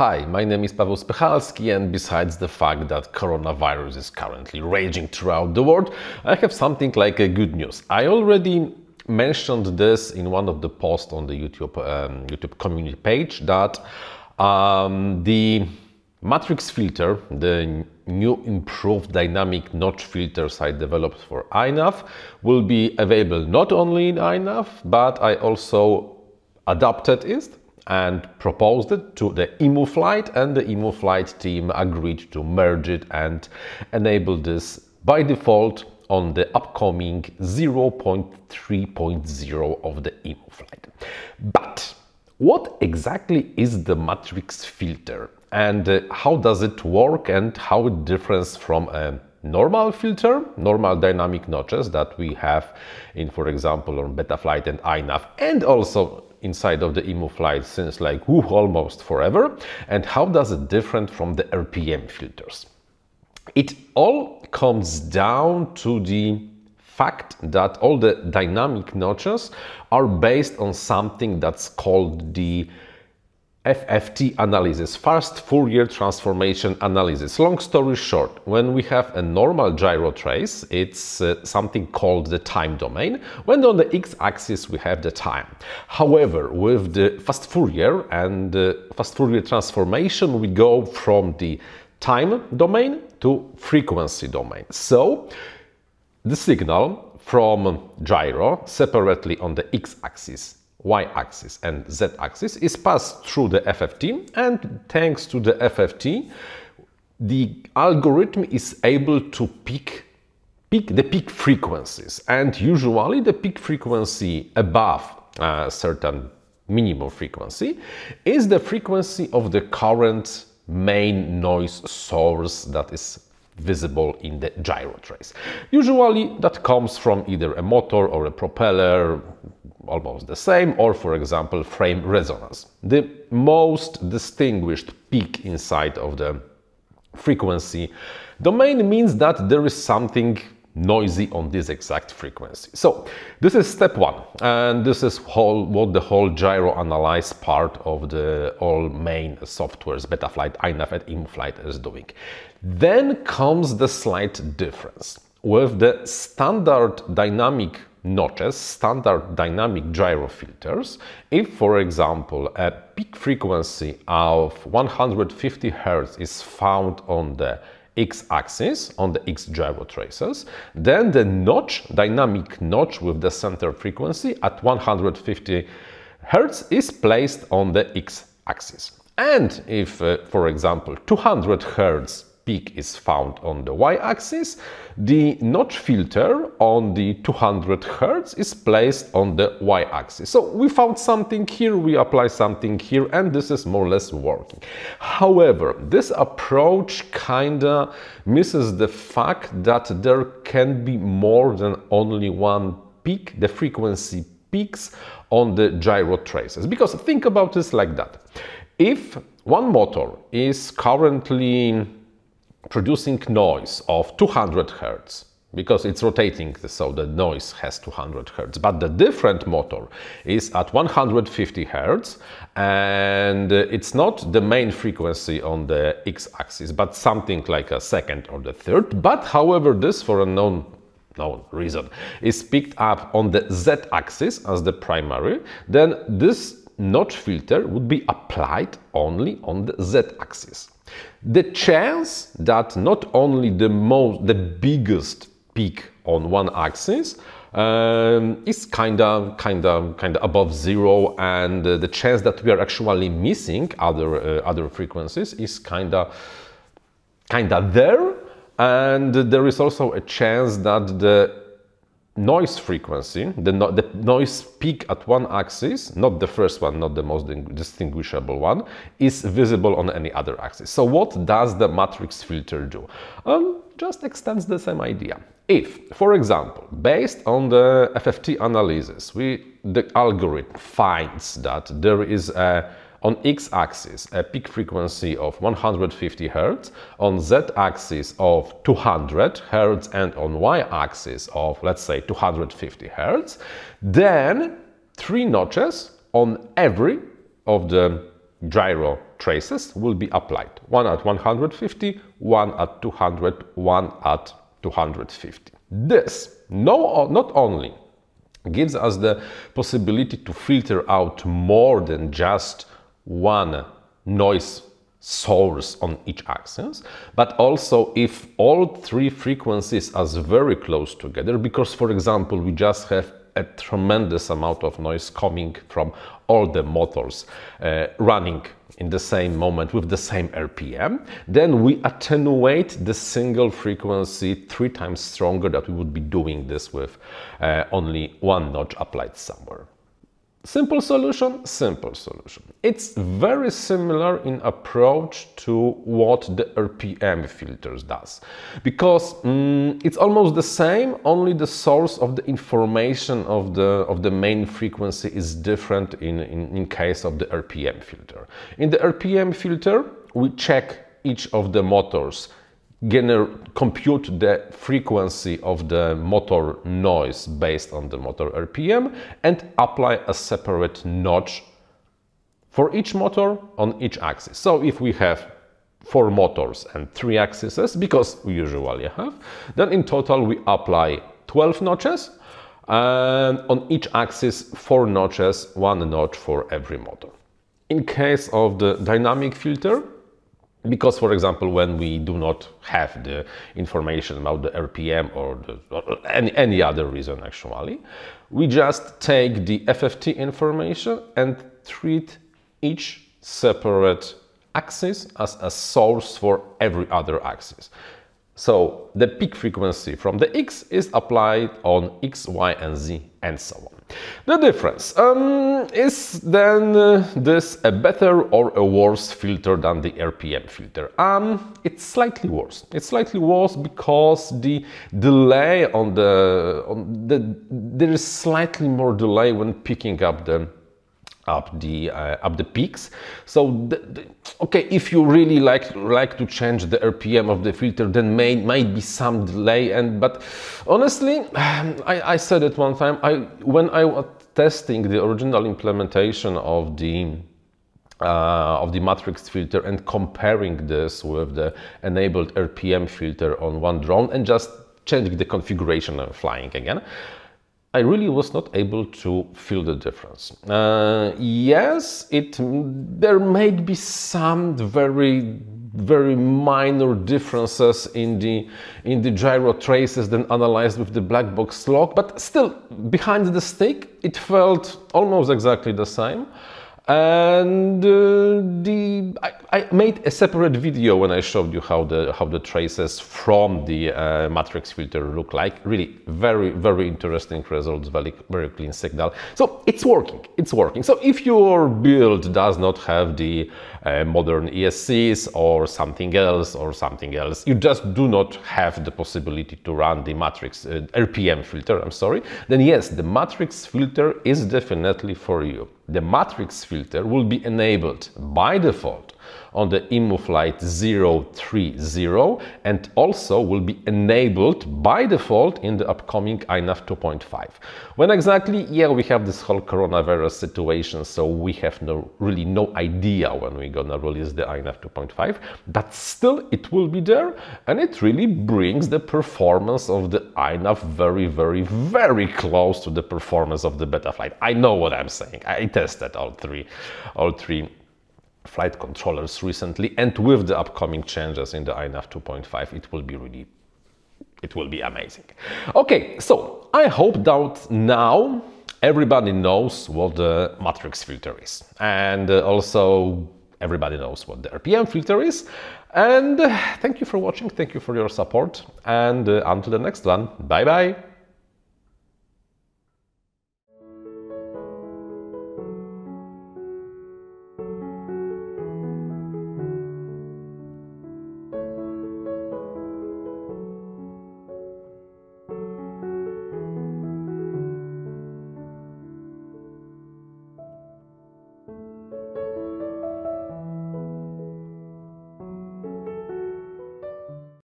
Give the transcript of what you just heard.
Hi, my name is Paweł Spychalski and besides the fact that coronavirus is currently raging throughout the world, I have something like a good news. I already mentioned this in one of the posts on the YouTube, um, YouTube community page that um, the matrix filter, the new improved dynamic notch filters I developed for iNav will be available not only in iNav, but I also adapted it and proposed it to the EmuFlight and the EmuFlight team agreed to merge it and enable this by default on the upcoming 0.3.0 of the EmuFlight. But what exactly is the matrix filter and uh, how does it work and how it differs from a normal filter, normal dynamic notches that we have in, for example, on Betaflight and iNav and also inside of the EmuFlight since like woo, almost forever and how does it different from the RPM filters. It all comes down to the fact that all the dynamic notches are based on something that's called the FFT analysis, fast Fourier transformation analysis. Long story short, when we have a normal gyro trace, it's uh, something called the time domain, when on the x-axis we have the time. However, with the fast Fourier and uh, fast Fourier transformation, we go from the time domain to frequency domain. So, the signal from gyro separately on the x-axis y-axis and z-axis is passed through the FFT and thanks to the FFT the algorithm is able to pick, pick the peak frequencies and usually the peak frequency above a certain minimum frequency is the frequency of the current main noise source that is visible in the gyro trace. Usually that comes from either a motor or a propeller, almost the same, or for example, frame resonance. The most distinguished peak inside of the frequency domain means that there is something noisy on this exact frequency. So this is step one, and this is whole, what the whole gyro analyze part of the all main softwares, Betaflight, iNav, and EmuFlight is doing. Then comes the slight difference. With the standard dynamic notches, standard dynamic gyro filters, if for example a peak frequency of 150 Hz is found on the x-axis on the x gyro traces, then the notch, dynamic notch with the center frequency at 150 Hz is placed on the x-axis. And if, uh, for example, 200 Hz peak is found on the y-axis, the notch filter on the 200 Hz is placed on the y-axis. So we found something here, we apply something here, and this is more or less working. However, this approach kinda misses the fact that there can be more than only one peak, the frequency peaks on the gyro traces. Because think about this like that. If one motor is currently producing noise of 200 Hz because it's rotating so the noise has 200 Hz but the different motor is at 150 Hz and uh, it's not the main frequency on the x-axis but something like a second or the third. But however this for a known known reason is picked up on the z-axis as the primary. Then this notch filter would be applied only on the z-axis the chance that not only the most, the biggest peak on one axis um, is kind of kind of kind of above zero, and uh, the chance that we are actually missing other uh, other frequencies is kind of kind of there, and there is also a chance that the noise frequency, the, no the, noise peak at one axis, not the first one, not the most distinguishable one, is visible on any other axis. So what does the matrix filter do? Um, just extends the same idea. If, for example, based on the FFT analysis, we, the algorithm finds that there is a on x-axis a peak frequency of 150 Hz, on z-axis of 200 Hz and on y-axis of let's say 250 Hz, then three notches on every of the gyro traces will be applied. One at 150, one at 200, one at 250. This no, not only gives us the possibility to filter out more than just one noise source on each axis, but also if all three frequencies are very close together, because for example, we just have a tremendous amount of noise coming from all the motors uh, running in the same moment with the same RPM, then we attenuate the single frequency three times stronger that we would be doing this with uh, only one notch applied somewhere. Simple solution, simple solution. It's very similar in approach to what the RPM filters does. Because mm, it's almost the same, only the source of the information of the, of the main frequency is different in, in, in case of the RPM filter. In the RPM filter, we check each of the motors compute the frequency of the motor noise based on the motor RPM and apply a separate notch for each motor on each axis. So if we have four motors and three axes, because we usually have, then in total we apply 12 notches and on each axis four notches, one notch for every motor. In case of the dynamic filter, because for example when we do not have the information about the rpm or, the, or any, any other reason actually we just take the fft information and treat each separate axis as a source for every other axis so the peak frequency from the X is applied on X, Y and Z and so on. The difference um, is then uh, this a better or a worse filter than the RPM filter? Um, it's slightly worse. It's slightly worse because the delay on the, on the there is slightly more delay when picking up the up the uh, up the peaks. So the, the, okay, if you really like like to change the RPM of the filter, then may might be some delay. And but honestly, I, I said it one time. I when I was testing the original implementation of the uh, of the matrix filter and comparing this with the enabled RPM filter on one drone and just changing the configuration and flying again. I really was not able to feel the difference. Uh, yes, it there may be some very very minor differences in the in the gyro traces than analyzed with the black box log, but still behind the stick it felt almost exactly the same and uh, the I, I, made a separate video when I showed you how the how the traces from the uh, matrix filter look like. Really, very very interesting results, very very clean signal. So it's working, it's working. So if your build does not have the uh, modern ESCs or something else or something else, you just do not have the possibility to run the matrix uh, RPM filter. I'm sorry. Then yes, the matrix filter is definitely for you the matrix filter will be enabled by default on the EmuFlight 030 and also will be enabled by default in the upcoming iNav 2.5. When exactly? Yeah, we have this whole coronavirus situation, so we have no really no idea when we're gonna release the iNav 2.5, but still it will be there and it really brings the performance of the iNav very, very, very close to the performance of the Betaflight. I know what I'm saying. I tested all three, all three flight controllers recently and with the upcoming changes in the iNav 2.5 it will be really it will be amazing. Okay, so I hope that now everybody knows what the matrix filter is and uh, also everybody knows what the RPM filter is and uh, thank you for watching, thank you for your support and uh, until the next one, bye bye!